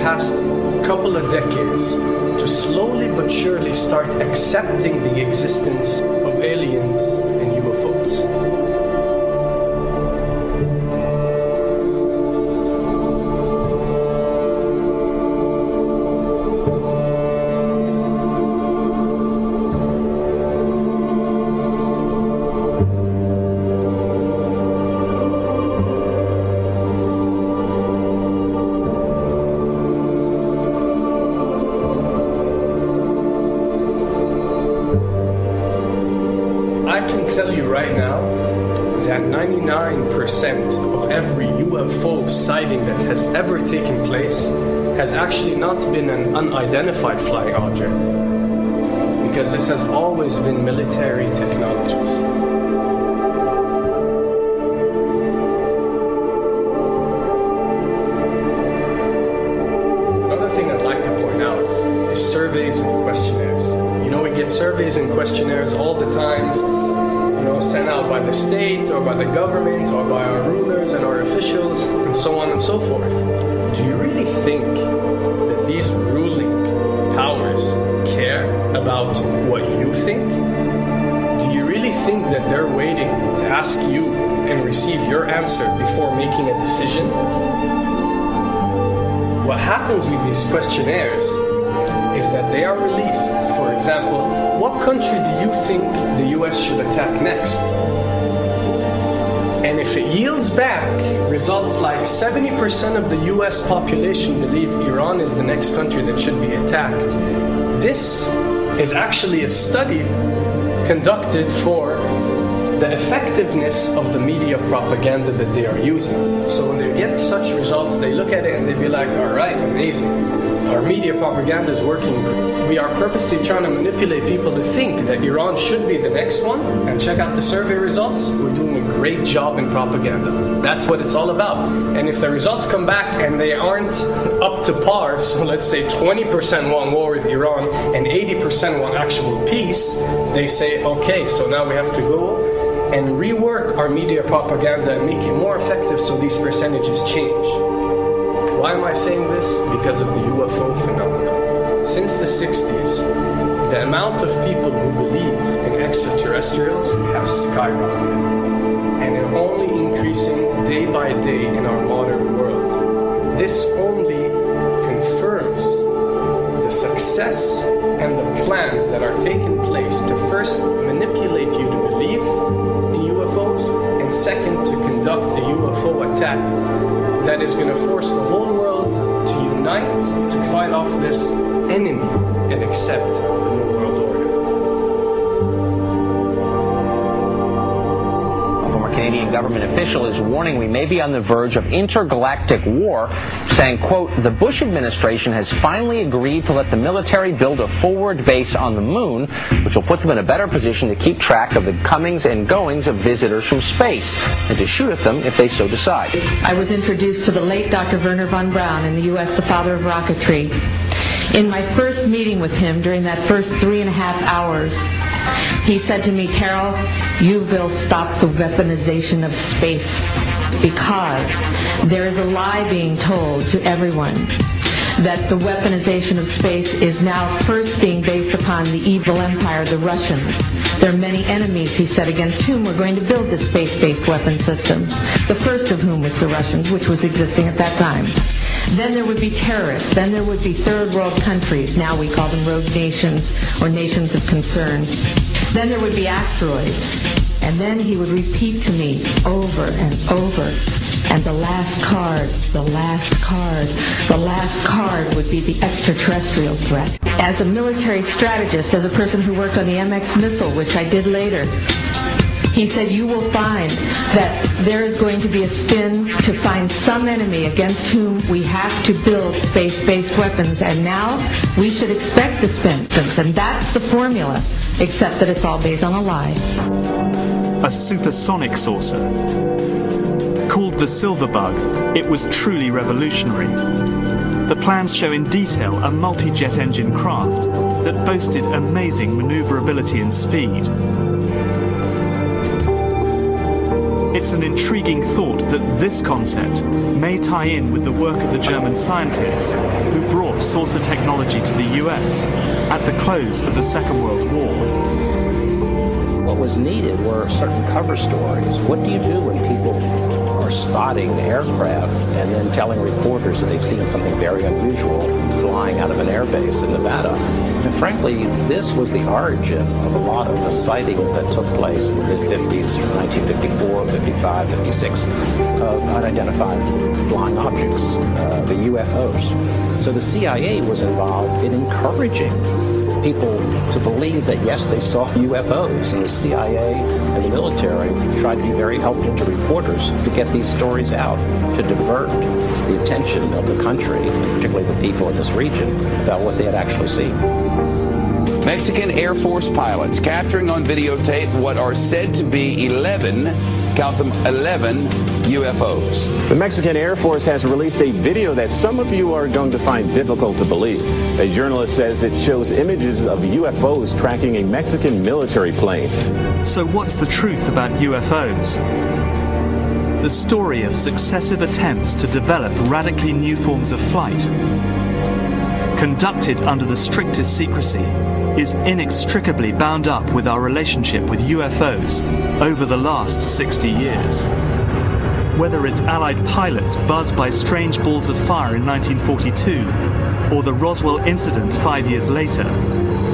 past couple of decades to slowly but surely start accepting the existence of aliens I can tell you right now that 99% of every UFO sighting that has ever taken place has actually not been an unidentified flying object. Because this has always been military technologies. Another thing I'd like to point out is surveys and questionnaires. You know, we get surveys and questionnaires the state or by the government or by our rulers and our officials and so on and so forth. Do you really think that these ruling powers care about what you think? Do you really think that they're waiting to ask you and receive your answer before making a decision? What happens with these questionnaires is that they are released. For example, what country do you think the US should attack next? If it yields back results like 70% of the US population believe Iran is the next country that should be attacked, this is actually a study conducted for the effectiveness of the media propaganda that they are using. So when they get such results, they look at it and they be like, all right, amazing. Our media propaganda is working. We are purposely trying to manipulate people to think that Iran should be the next one. And check out the survey results. We're doing a great job in propaganda. That's what it's all about. And if the results come back and they aren't up to par, so let's say 20% want war with Iran and 80% want actual peace, they say, okay, so now we have to go and rework our media propaganda and make it more effective so these percentages change. Why am I saying this? Because of the UFO phenomenon. Since the 60s, the amount of people who believe in extraterrestrials have skyrocketed and are only increasing day by day in our modern world. This only confirms the success and the plans that are taking place to first manipulate you UFO attack that is going to force the whole world to unite to fight off this enemy and accept Canadian government official is warning we may be on the verge of intergalactic war, saying, quote, the Bush administration has finally agreed to let the military build a forward base on the moon, which will put them in a better position to keep track of the comings and goings of visitors from space, and to shoot at them if they so decide. I was introduced to the late Dr. Wernher von Braun in the U.S., the father of rocketry. In my first meeting with him during that first three and a half hours, he said to me, Carol, you will stop the weaponization of space because there is a lie being told to everyone that the weaponization of space is now first being based upon the evil empire, the Russians. There are many enemies, he said, against whom we're going to build this space-based weapon system. The first of whom was the Russians, which was existing at that time. Then there would be terrorists. Then there would be third world countries. Now we call them rogue nations or nations of concern. Then there would be asteroids. And then he would repeat to me over and over. And the last card, the last card, the last card would be the extraterrestrial threat. As a military strategist, as a person who worked on the MX missile, which I did later, he said, you will find that there is going to be a spin to find some enemy against whom we have to build space-based weapons. And now we should expect the spin. And that's the formula, except that it's all based on a lie. A supersonic saucer. Called the Silver Bug, it was truly revolutionary. The plans show in detail a multi-jet engine craft that boasted amazing maneuverability and speed. It's an intriguing thought that this concept may tie in with the work of the German scientists who brought saucer technology to the US at the close of the Second World War. What was needed were certain cover stories. What do you do when people are spotting aircraft and then telling reporters that they've seen something very unusual flying out of an airbase in Nevada. And frankly, this was the origin of a lot of the sightings that took place in the mid 50s, 1954, 55, 56, of unidentified flying objects, uh, the UFOs. So the CIA was involved in encouraging people to believe that yes, they saw UFOs, and the CIA and the military tried to be very helpful to reporters to get these stories out, to divert the attention of the country, and particularly the people in this region, about what they had actually seen. Mexican Air Force pilots capturing on videotape what are said to be 11, count them 11 UFOs. The Mexican Air Force has released a video that some of you are going to find difficult to believe. A journalist says it shows images of UFOs tracking a Mexican military plane. So, what's the truth about UFOs? The story of successive attempts to develop radically new forms of flight, conducted under the strictest secrecy, is inextricably bound up with our relationship with UFOs over the last 60 years. Whether it's Allied pilots buzzed by strange balls of fire in 1942 or the Roswell incident five years later,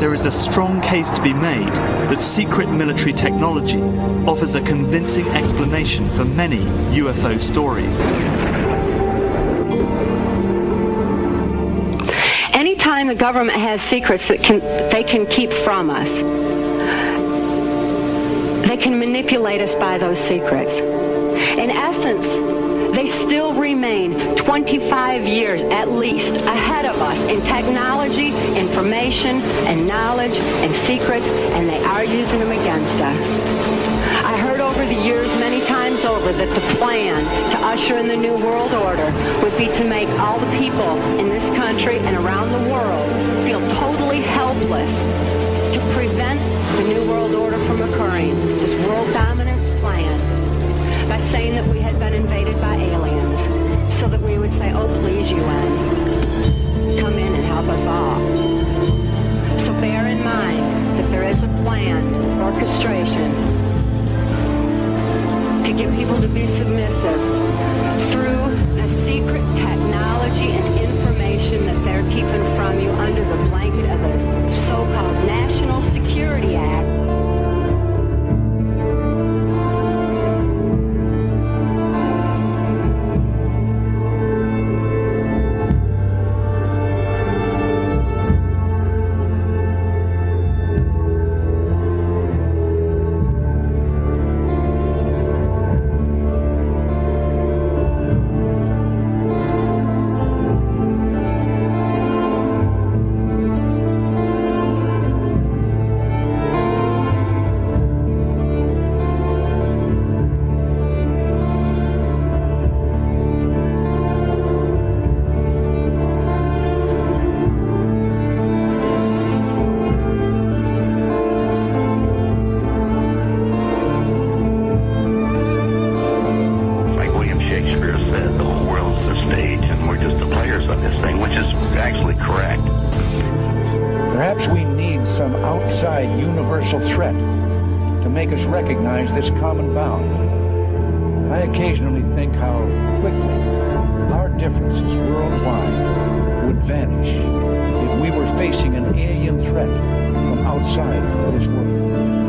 there is a strong case to be made that secret military technology offers a convincing explanation for many UFO stories. The government has secrets that can, they can keep from us, they can manipulate us by those secrets. In essence, they still remain 25 years at least ahead of us in technology, information, and knowledge and secrets, and they are using them against us. I heard over the years many times over that the plan usher in the New World Order would be to make all the people in this country and around the world feel totally helpless to prevent the New World Order from occurring, this world dominance plan by saying that we had been invaded by aliens so that we would say, oh, please, UN, is actually correct. Perhaps we need some outside universal threat to make us recognize this common bound. I occasionally think how quickly our differences worldwide would vanish if we were facing an alien threat from outside this world.